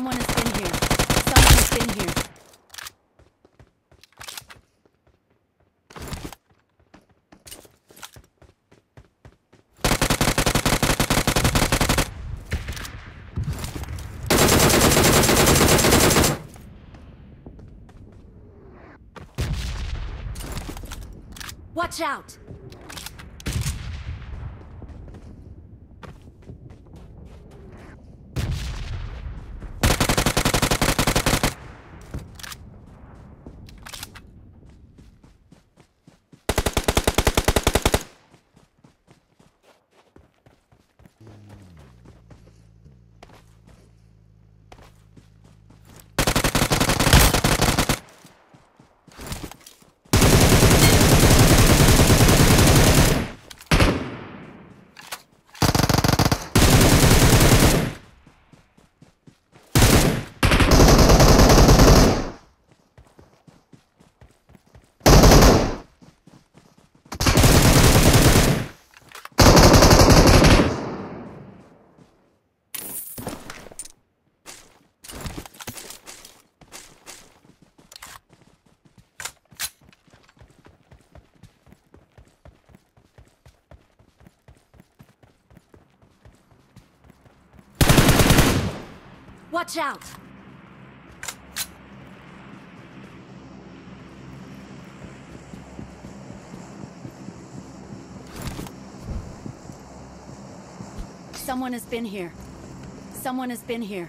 Someone has been here. Someone has been here. Watch out! Watch out! Someone has been here. Someone has been here.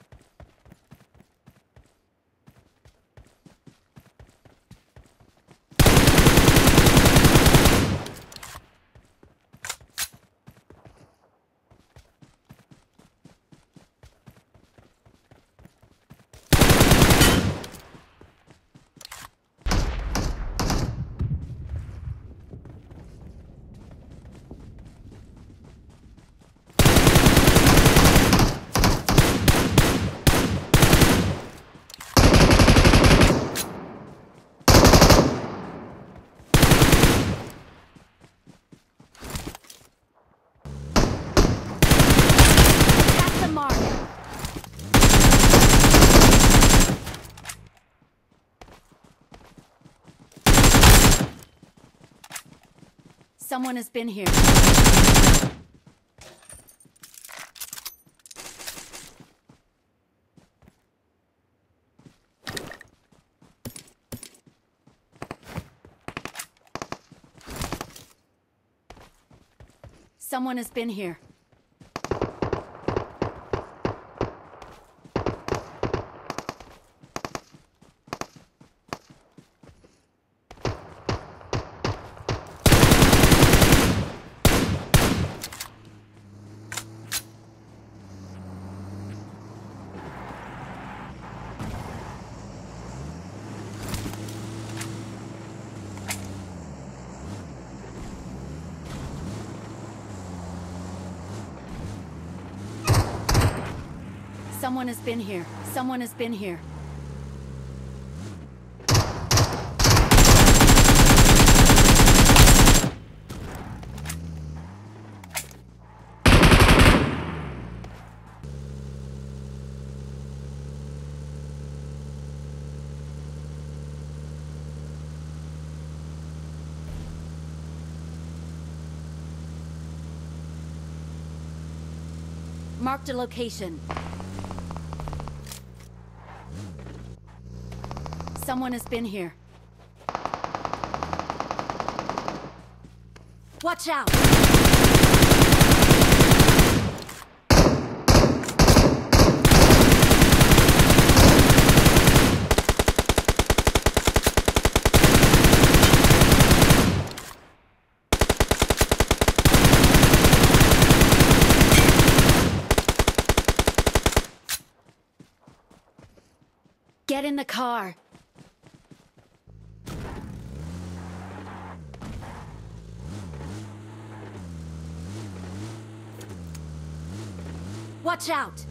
Someone has been here. Someone has been here. Someone has been here. Someone has been here. Marked a location. Someone has been here. Watch out! Get in the car. Watch out!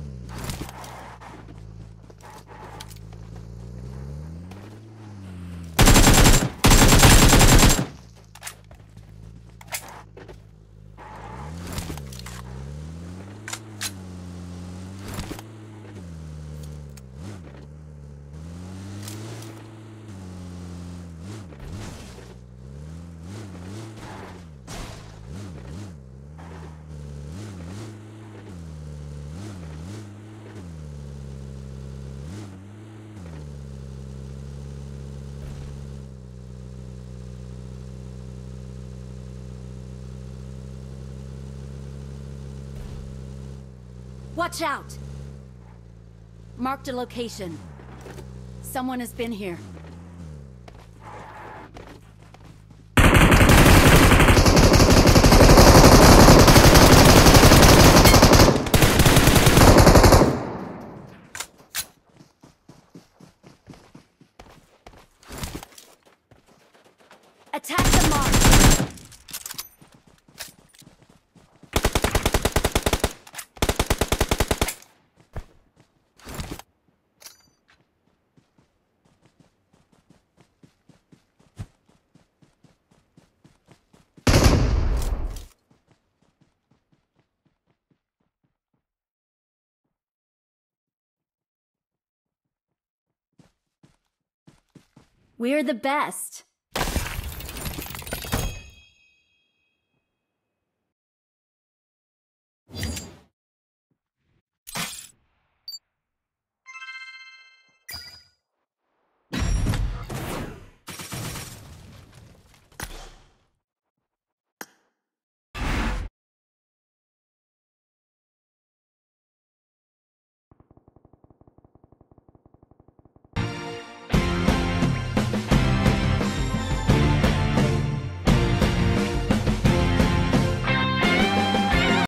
Watch out! Marked a location. Someone has been here. We're the best.